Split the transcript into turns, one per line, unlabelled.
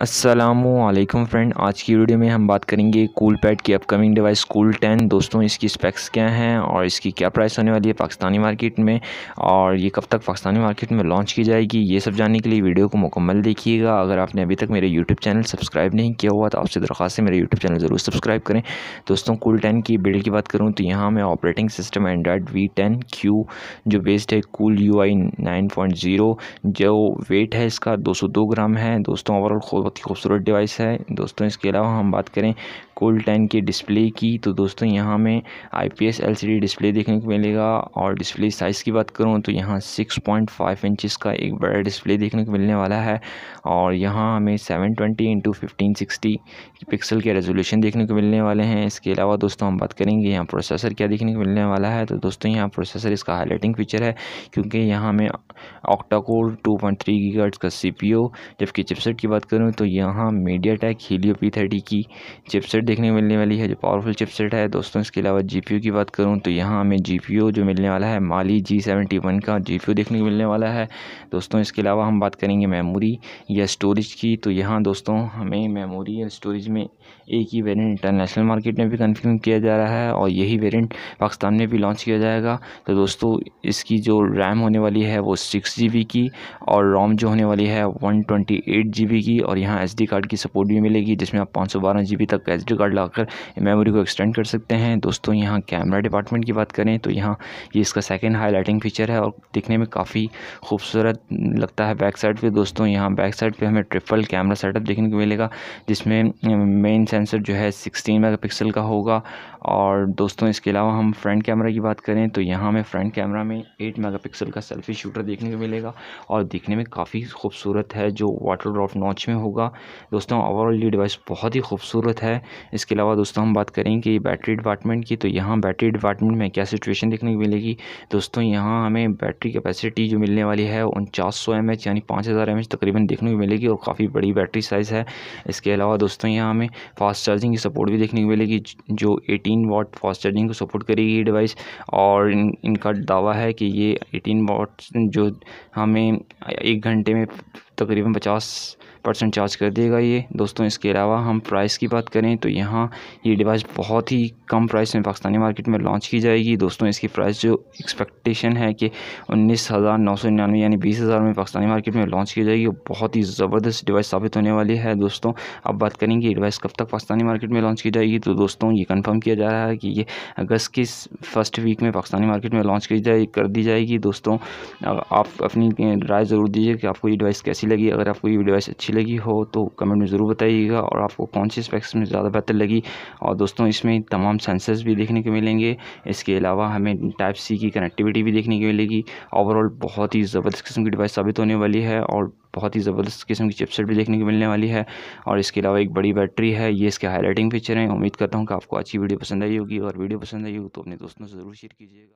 Aslam friend आज की video में हम बात करेंगे कूल पैड की अपकमिंग डिवाइस कूल टेन दोस्तों, इसकी स्पेक्स क्या हैं और इसकी क्या प्राइस होने वाली है पाकिस्तानी मार्केट में? और ये कब तक पाकिस्तानी मार्केट में लॉन्च की जाएगी, ये सब जानने के लिए वीडियो को मुकम्मल देखिएगा। अगर आपने अभी तक मेरे यूट्यूब चैनल सब्सक्राइब नहीं किया हुआ तो आपसे दरख्वास्त है मेरे यूट्यूब चैनल ज़रूर सब्सक्राइब करें। दोस्तों कूल टेन की बिल्ड की बात करूँ तो यहाँ मैं operating system Android V ten Q जो बेस्ड है Cool U I nine point zero जो वेट है इसका दो सौ दो ग्राम है। दोस्तों ओवरऑल बहुत ही खूबसूरत डिवाइस है। दोस्तों इसके अलावा हम बात करें कोल टेन की डिस्प्ले की तो दोस्तों यहाँ में I P S L C D display देखने को मिलेगा। और डिस्प्ले साइज़ की बात करूँ तो यहाँ सिक्स पॉइंट फाइव इंचज़ का एक बड़ा डिस्प्ले देखने को मिलने वाला है। और यहाँ हमें seven twenty into fifteen sixty pixel के रेजोल्यूशन देखने को मिलने वाले हैं। इसके अलावा दोस्तों हम बात करेंगे यहाँ प्रोसेसर क्या देखने को मिलने वाला है। तो दोस्तों यहाँ प्रोसेसर इसका हाईलाइटिंग फीचर है, क्योंकि यहाँ में octa core two point three gigahertz का सी पी ओ जबकि चिपसेट की बात करूँ तो यहाँ MediaTek Helio P thirty की चिपसेट देखने मिलने वाली है, जो पावरफुल चिपसेट है। दोस्तों, इसके अलावा जी की बात करूँ तो यहाँ हमें जी जो मिलने वाला है माली जी सेवेंटी वन का जी देखने को मिलने वाला है। दोस्तों, इसके अलावा हम बात करेंगे मेमोरी या स्टोरेज की। तो यहाँ, दोस्तों, हमें मेमोरी या स्टोरेज में एक ही वेरिएंट इंटरनेशनल मार्केट में भी कन्फर्म किया जा रहा है और यही वेरिएंट पाकिस्तान में भी लॉन्च किया जाएगा। तो दोस्तों, इसकी जो रैम होने वाली है, वो सिक्स जी की और रोम जो होने वाली है वन ट्वेंटी एट जी की। और यहाँ एस कार्ड की सपोर्ट भी मिलेगी, जिसमें आप पाँच सौ बारह जी तक एस कार्ड लाकर मेमोरी को एक्सटेंड कर सकते हैं। दोस्तों, यहाँ कैमरा डिपार्टमेंट की बात करें तो यहाँ ये इसका सेकेंड हाईलाइटिंग फीचर है और दिखने में काफ़ी खूबसूरत लगता है बैक साइड पे। दोस्तों, यहाँ बैक साइड पे हमें ट्रिपल कैमरा सेटअप देखने को मिलेगा, जिसमें मेन सेंसर जो है सिक्सटीन मेगापिक्सल का होगा। और दोस्तों, इसके अलावा हम फ्रंट कैमरा की बात करें तो यहाँ हमें फ्रंट कैमरा में एट मेगापिक्सल का सेल्फी शूटर देखने को मिलेगा और दिखने में काफ़ी खूबसूरत है, जो वाटर ड्रॉप नॉच में होगा। दोस्तों ओवरऑल ये डिवाइस बहुत ही खूबसूरत है। इसके अलावा दोस्तों हम बात करें कि बैटरी डिपार्टमेंट की तो यहाँ बैटरी डिपार्टमेंट में क्या सिचुएशन देखने को मिलेगी? दोस्तों यहाँ हमें बैटरी कैपेसिटी जो मिलने वाली है उनचास सौ एम एच यानी पाँच हज़ार एम एच तकरीबन देखने को मिलेगी और काफ़ी बड़ी बैटरी साइज़ है। इसके अलावा दोस्तों यहाँ हमें फास्ट चार्जिंग की सपोर्ट भी देखने को मिलेगी जो एटीन वाट फास्ट चार्जिंग को सपोर्ट करेगी ये डिवाइस और इन, इनका दावा है कि ये एटीन वाट जो हमें एक घंटे में तकरीबन पचास परसेंट चार्ज कर देगा ये। दोस्तों, इसके अलावा हम प्राइस की बात करें तो यहाँ ये डिवाइस बहुत ही कम प्राइस में पाकिस्तानी मार्केट में लॉन्च की जाएगी। दोस्तों, इसकी प्राइस जो एक्सपेक्टेशन है कि उन्नीस हज़ार नौ सौ निन्यानवे यानी बीस हज़ार में पाकिस्तानी मार्केट में लॉन्च की जाएगी बहुत ही ज़बरदस्त डिवाइस साबित होने वाली है। दोस्तों, अब बात करेंगे ये डिवाइस कब तक पाकिस्तानी मार्केट में लॉन्च की जाएगी तो दोस्तों, ये कन्फर्म किया जा रहा है कि ये अगस्त की फ़र्स्ट वीक में पाकिस्तानी मार्केट में लॉन्च की जाए, कर दी जाएगी। दोस्तों आप अपनी राय ज़रूर दीजिए कि आपको ये डिवाइस कैसी लगी, अगर आपको ये डिवाइस अच्छी लगी हो तो कमेंट में ज़रूर बताइएगा और आपको कौन सी स्पेक्स में ज़्यादा बेहतर लगी। और दोस्तों, इसमें तमाम सेंसर्स भी देखने को मिलेंगे। इसके अलावा हमें टाइप सी की कनेक्टिविटी भी देखने को मिलेगी। ओवरऑल बहुत ही ज़बरदस्त किस्म की डिवाइस साबित होने वाली है और बहुत ही ज़बरदस्त किस्म की चिपसेट भी देखने को मिलने वाली है। और इसके अलावा एक बड़ी बैटरी है, ये इसके हाईलाइटिंग फीचर हैं। उम्मीद करता हूँ कि आपको अच्छी वीडियो पसंद आई होगी। और वीडियो पसंद आई होगी तो अपने दोस्तों से ज़रूर शेयर कीजिएगा।